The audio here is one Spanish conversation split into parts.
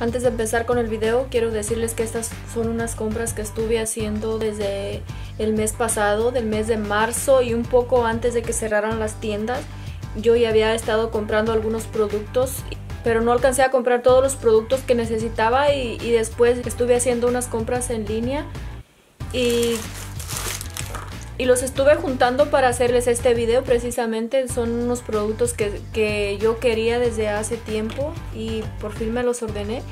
Antes de empezar con el video, quiero decirles que estas son unas compras que estuve haciendo desde el mes pasado, del mes de marzo y un poco antes de que cerraran las tiendas. Yo ya había estado comprando algunos productos, pero no alcancé a comprar todos los productos que necesitaba y, y después estuve haciendo unas compras en línea y y los estuve juntando para hacerles este video precisamente son unos productos que, que, yo quería desde hace tiempo y por fin me los ordené.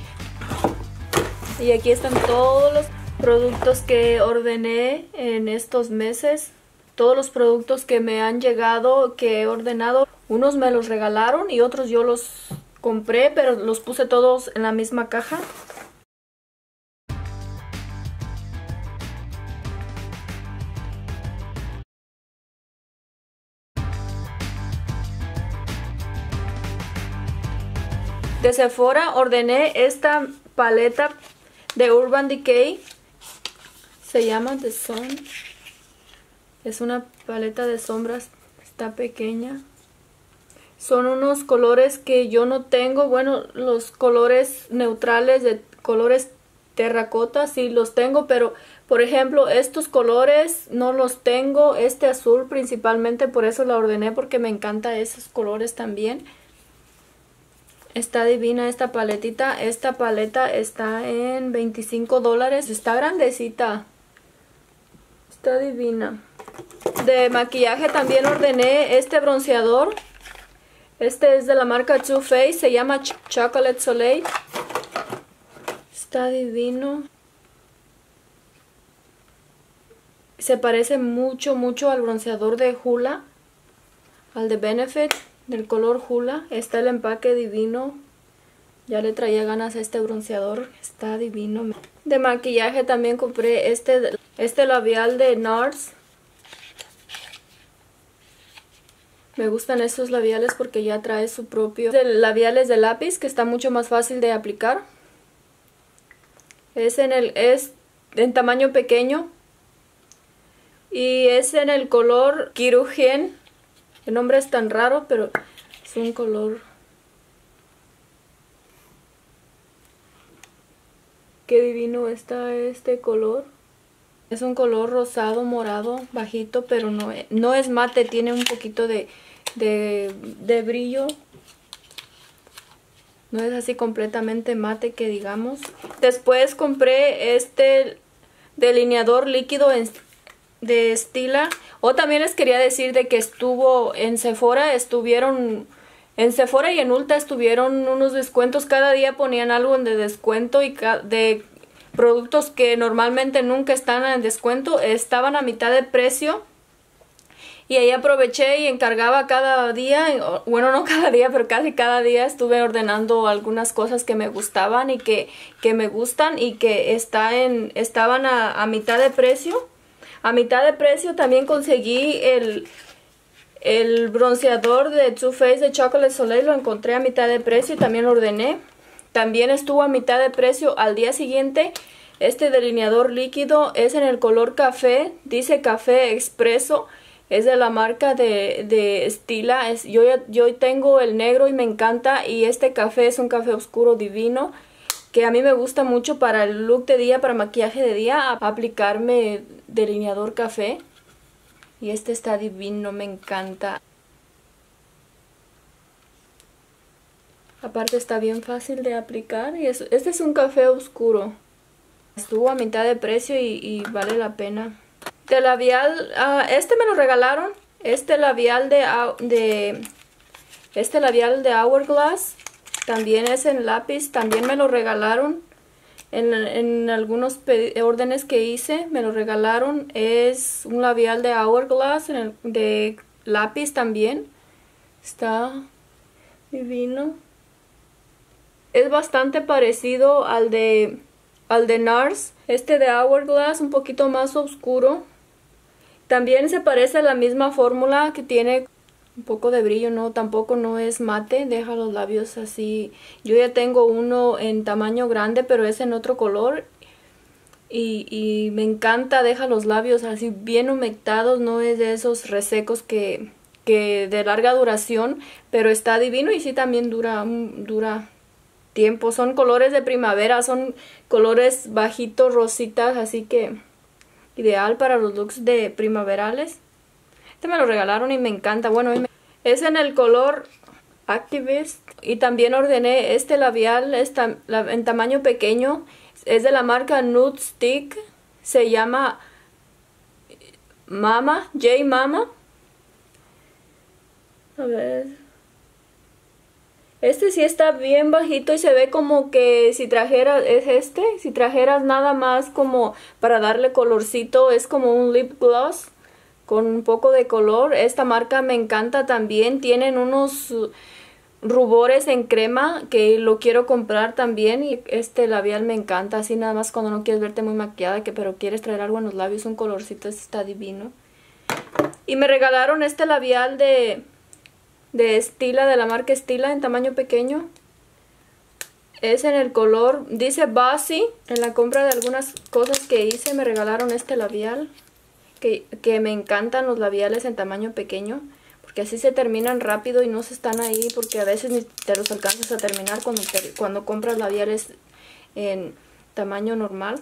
Y aquí están todos los productos que ordené en estos meses todos los productos que me han llegado que he ordenado. Unos me los regalaron y otros yo los compré pero los puse todos en la misma caja De Sephora ordené esta paleta de Urban Decay. Se llama The Sun. Es una paleta de sombras. Está pequeña. Son unos colores que yo no tengo. Bueno, los colores neutrales de colores terracota sí los tengo, pero por ejemplo estos colores no los tengo. Este azul principalmente, por eso la ordené porque me encanta esos colores también. Está divina esta paletita. Esta paleta está en 25 dólares. Está grandecita. Está divina. De maquillaje también ordené este bronceador. Este es de la marca Too Faced. Se llama Chocolate Soleil. Está divino. Se parece mucho, mucho al bronceador de Hula. Al de Benefit del color Hula. Está el empaque divino. Ya le traía ganas a este bronceador. Está divino. De maquillaje también compré este, este labial de NARS. Me gustan estos labiales porque ya trae su propio labiales de lápiz que está mucho más fácil de aplicar. Es en el es en tamaño pequeño y es en el color Kirugen el nombre es tan raro, pero es un color... Qué divino está este color. Es un color rosado, morado, bajito, pero no es, no es mate, tiene un poquito de, de, de brillo. No es así completamente mate que digamos. Después compré este delineador líquido en de Stila. O también les quería decir de que estuvo en Sephora, estuvieron en Sephora y en Ulta estuvieron unos descuentos. Cada día ponían algo de descuento y de productos que normalmente nunca están en descuento estaban a mitad de precio. Y ahí aproveché y encargaba cada día, bueno no cada día, pero casi cada día estuve ordenando algunas cosas que me gustaban y que, que me gustan y que está en, estaban a, a mitad de precio a mitad de precio también conseguí el, el bronceador de Too Faced de Chocolate Soleil. Lo encontré a mitad de precio y también lo ordené. También estuvo a mitad de precio al día siguiente. Este delineador líquido es en el color café. Dice café expreso. Es de la marca de, de Stila. Es, yo, yo tengo el negro y me encanta. Y este café es un café oscuro divino que a mí me gusta mucho para el look de día, para maquillaje de día, aplicarme delineador café. Y este está divino, me encanta. Aparte está bien fácil de aplicar y este es un café oscuro. Estuvo a mitad de precio y, vale la pena. De labial, uh, este me lo regalaron. Este labial de, este labial de Hourglass también es en lápiz, también me lo regalaron. En, algunos órdenes que hice me lo regalaron. Es un labial de Hourglass, de lápiz también. Está divino. Es bastante parecido al de, al de NARS. Este de Hourglass un poquito más oscuro. También se parece a la misma fórmula que tiene un poco de brillo, no, tampoco no es mate, deja los labios así. Yo ya tengo uno en tamaño grande, pero es en otro color y, me encanta, deja los labios así bien humectados, no es de esos resecos que, que de larga duración, pero está divino y sí también dura, dura tiempo. Son colores de primavera, son colores bajitos, rositas, así que ideal para los looks de primaverales. Este me lo regalaron y me encanta. Bueno, es en el color Activist y también ordené este labial en tamaño pequeño. Es de la marca Nude Stick. Se llama Mama, J Mama. A ver. Este sí está bien bajito y se ve como que si trajeras, es este, si trajeras nada más como para darle colorcito, es como un lip gloss con un poco de color. Esta marca me encanta también, tienen unos rubores en crema que lo quiero comprar también y este labial me encanta, así nada más cuando no quieres verte muy maquillada, que pero quieres traer algo en los labios, un colorcito, este está divino. Y me regalaron este labial de de Estila, de la marca Estila en tamaño pequeño. Es en el color, dice Bossy. En la compra de algunas cosas que hice me regalaron este labial. Que, me encantan los labiales en tamaño pequeño. Porque así se terminan rápido y no se están ahí. Porque a veces ni te los alcanzas a terminar cuando, cuando compras labiales en tamaño normal.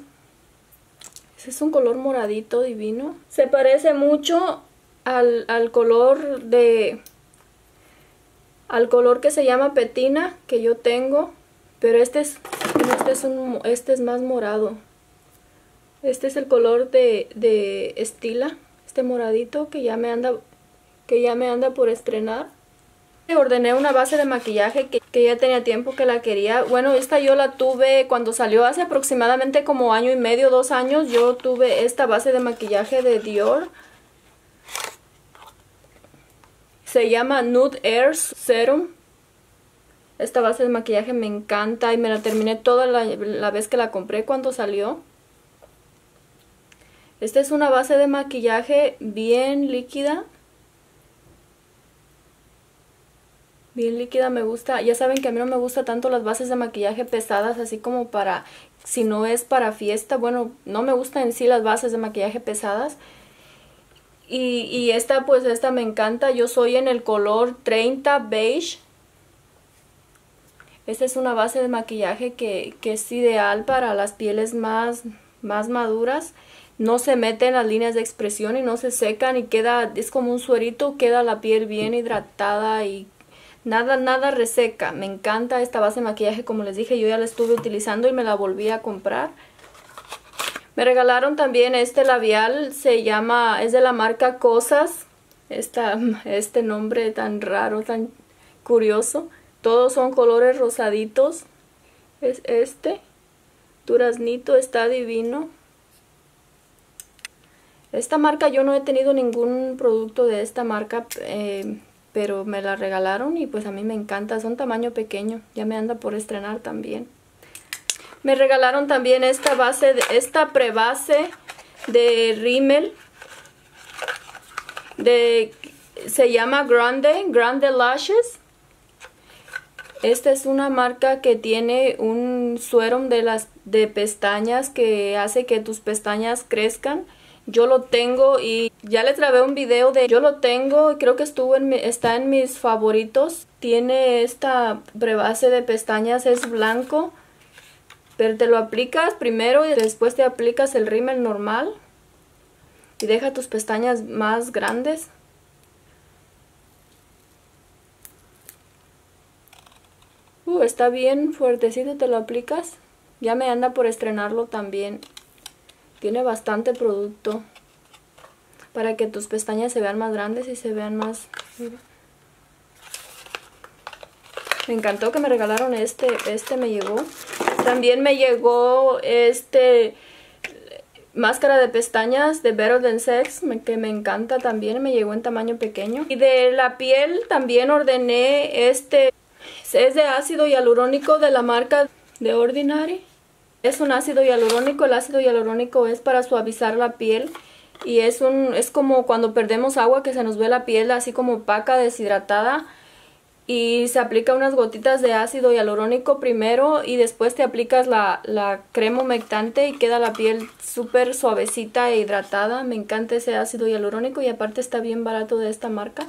Ese es un color moradito divino. Se parece mucho al, al color de al color que se llama petina que yo tengo pero este es este es, un, este es más morado este es el color de, de estila este moradito que ya me anda que ya me anda por estrenar ordené una base de maquillaje que, que, ya tenía tiempo que la quería bueno esta yo la tuve cuando salió hace aproximadamente como año y medio dos años yo tuve esta base de maquillaje de Dior se llama Nude Air Serum. Esta base de maquillaje me encanta y me la terminé toda la, vez que la compré cuando salió. Esta es una base de maquillaje bien líquida. Bien líquida me gusta. Ya saben que a mí no me gusta tanto las bases de maquillaje pesadas, así como para, si no es para fiesta. Bueno, no me gustan en sí las bases de maquillaje pesadas. Y, esta pues esta me encanta. Yo soy en el color 30 beige. Esta es una base de maquillaje que, que es ideal para las pieles más, más maduras. No se mete en las líneas de expresión y no se secan y queda, es como un suerito, queda la piel bien hidratada y nada, nada reseca. Me encanta esta base de maquillaje, como les dije, yo ya la estuve utilizando y me la volví a comprar. Me regalaron también este labial, se llama, es de la marca Cosas. Esta, este nombre tan raro, tan curioso. Todos son colores rosaditos. Es este. Duraznito, está divino. Esta marca yo no he tenido ningún producto de esta marca, eh, pero me la regalaron y pues a mí me encanta. Son tamaño pequeño, ya me anda por estrenar también. Me regalaron también esta base, esta prebase de Rimmel. De, se llama Grande, Grande Lashes. Esta es una marca que tiene un suero de de pestañas que hace que tus pestañas crezcan. Yo lo tengo y ya les grabé un video de yo lo tengo creo que estuvo en está en mis favoritos. Tiene esta prebase de pestañas, es blanco. Pero te lo aplicas primero y después te aplicas el rímel normal. Y deja tus pestañas más grandes. Uh, está bien fuertecito, te lo aplicas. Ya me anda por estrenarlo también. Tiene bastante producto. Para que tus pestañas se vean más grandes y se vean más... Me encantó que me regalaron este. Este me llegó. También me llegó este máscara de pestañas de Better Than Sex, que me encanta también, me llegó en tamaño pequeño. Y de la piel también ordené este, es de ácido hialurónico de la marca de Ordinary. Es un ácido hialurónico, el ácido hialurónico es para suavizar la piel y es, un, es como cuando perdemos agua que se nos ve la piel así como opaca, deshidratada y se aplica unas gotitas de ácido hialurónico primero y después te aplicas la, la crema humectante y queda la piel súper suavecita e hidratada. Me encanta ese ácido hialurónico y aparte está bien barato de esta marca.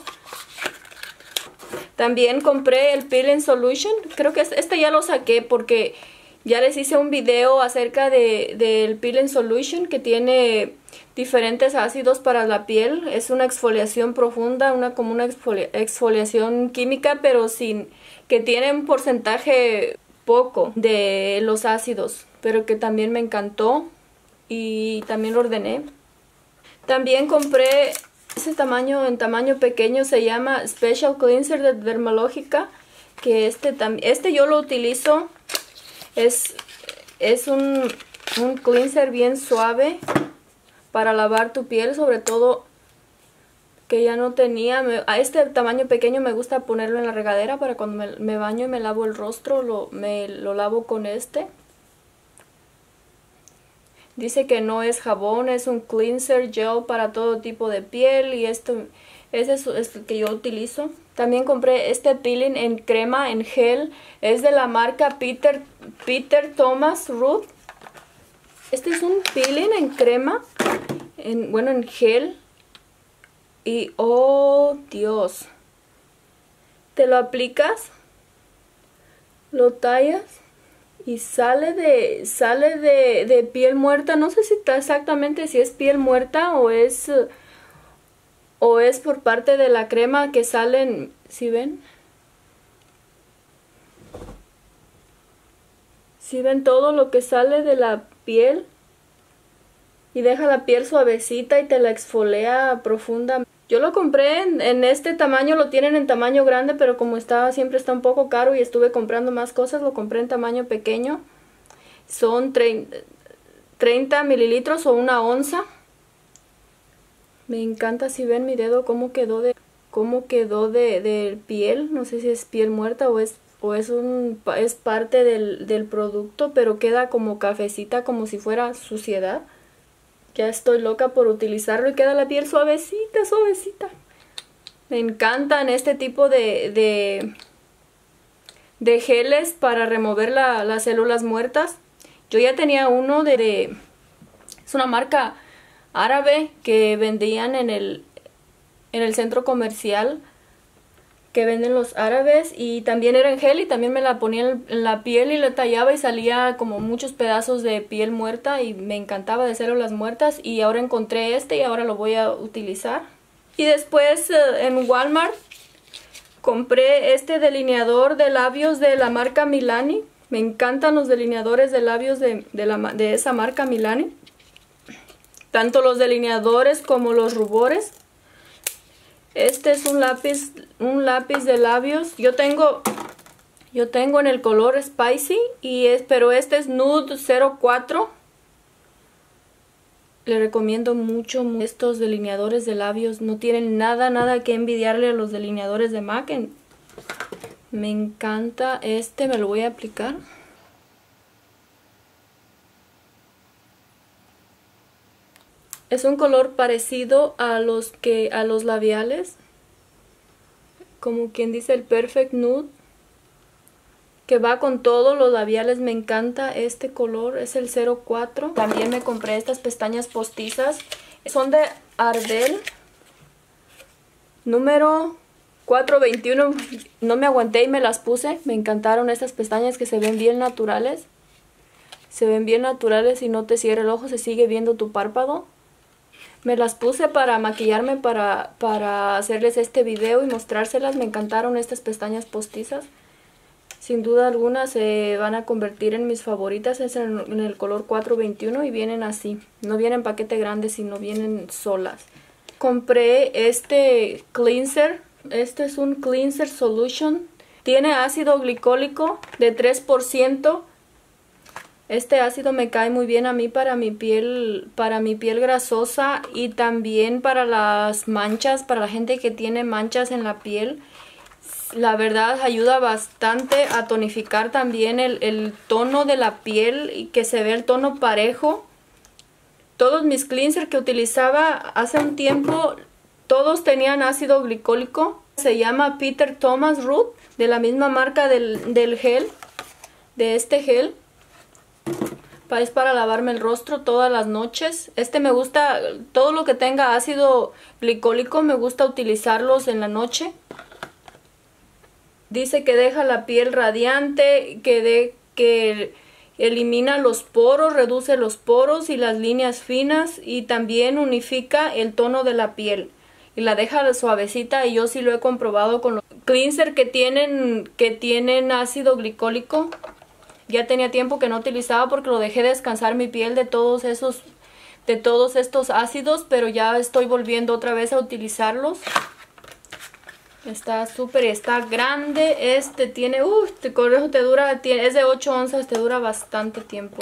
También compré el Peeling Solution. Creo que este ya lo saqué porque ya les hice un video acerca de, del Peeling Solution que tiene diferentes ácidos para la piel. Es una exfoliación profunda, una como una exfoliación química, pero sin que tiene un porcentaje poco de los ácidos, pero que también me encantó y también lo ordené. También compré ese tamaño en tamaño pequeño, se llama Special Cleanser de Dermalógica, que este, este yo lo utilizo, es, es un, un cleanser bien suave para lavar tu piel, sobre todo que ya no tenía. a este tamaño pequeño me gusta ponerlo en la regadera para cuando me, me baño y me lavo el rostro, lo, me lo lavo con este. Dice que no es jabón, es un cleanser gel para todo tipo de piel y esto ese es, el que yo utilizo. También compré este peeling en crema, en gel. Es de la marca Peter, Peter Thomas Ruth. Este es un peeling en crema, en, bueno, en gel. Y, oh, Dios. Te lo aplicas, lo tallas y sale de sale de, de, piel muerta no sé si está exactamente si es piel muerta o es o es por parte de la crema que salen si ven si ven todo lo que sale de la piel y deja la piel suavecita y te la exfolea profunda yo lo compré en, este tamaño, lo tienen en tamaño grande, pero como estaba siempre está un poco caro y estuve comprando más cosas, lo compré en tamaño pequeño. Son 30 mililitros o una onza. Me encanta si ven mi dedo cómo quedó de cómo quedó de, piel, no sé si es piel muerta o es o es un es parte del, del producto, pero queda como cafecita como si fuera suciedad. Ya estoy loca por utilizarlo y queda la piel suavecita, suavecita. Me encantan este tipo de, de, de geles para remover las células muertas. Yo ya tenía uno de, Es una marca árabe que vendían en el, en el centro comercial que venden los árabes y también era en gel y también me la ponía en la piel y la tallaba y salía como muchos pedazos de piel muerta y me encantaba de las muertas y ahora encontré este y ahora lo voy a utilizar. Y después eh, en Walmart compré este delineador de labios de la marca Milani. Me encantan los delineadores de labios de, de esa marca Milani. Tanto los delineadores como los rubores. Este es un lápiz, un lápiz de labios. Yo tengo, yo tengo en el color Spicy, y es, pero este es Nude 04. Le recomiendo mucho estos delineadores de labios. No tienen nada, nada que envidiarle a los delineadores de MAC. Me encanta este, me lo voy a aplicar. Es un color parecido a los que a los labiales. Como quien dice el Perfect Nude. Que va con todos los labiales. Me encanta este color. Es el 04. También me compré estas pestañas postizas. Son de Ardell. Número 421. No me aguanté y me las puse. Me encantaron estas pestañas que se ven bien naturales. Se ven bien naturales y no te cierra el ojo. Se sigue viendo tu párpado. Me las puse para maquillarme para, para hacerles este video y mostrárselas. Me encantaron estas pestañas postizas. Sin duda alguna se van a convertir en mis favoritas. Es en, el color 421 y vienen así. No vienen paquete grande, sino vienen solas. Compré este cleanser. Este es un cleanser solution. Tiene ácido glicólico de 3%. Este ácido me cae muy bien a mí para mi piel, para mi piel grasosa y también para las manchas, para la gente que tiene manchas en la piel. La verdad ayuda bastante a tonificar también el, tono de la piel y que se vea el tono parejo. Todos mis cleansers que utilizaba hace un tiempo, todos tenían ácido glicólico. Se llama Peter Thomas Root, de la misma marca del gel, de este gel es para lavarme el rostro todas las noches. Este me gusta, todo lo que tenga ácido glicólico me gusta utilizarlos en la noche. dice que deja la piel radiante, que, de, que elimina los poros, reduce los poros y las líneas finas y también unifica el tono de la piel y la deja suavecita y yo sí lo he comprobado con los cleanser que tienen que tienen ácido glicólico ya tenía tiempo que no utilizaba porque lo dejé descansar mi piel de todos esos de todos estos ácidos pero ya estoy volviendo otra vez a utilizarlos. Está súper está grande este tiene uh, este conejo te dura es de 8 onzas te dura bastante tiempo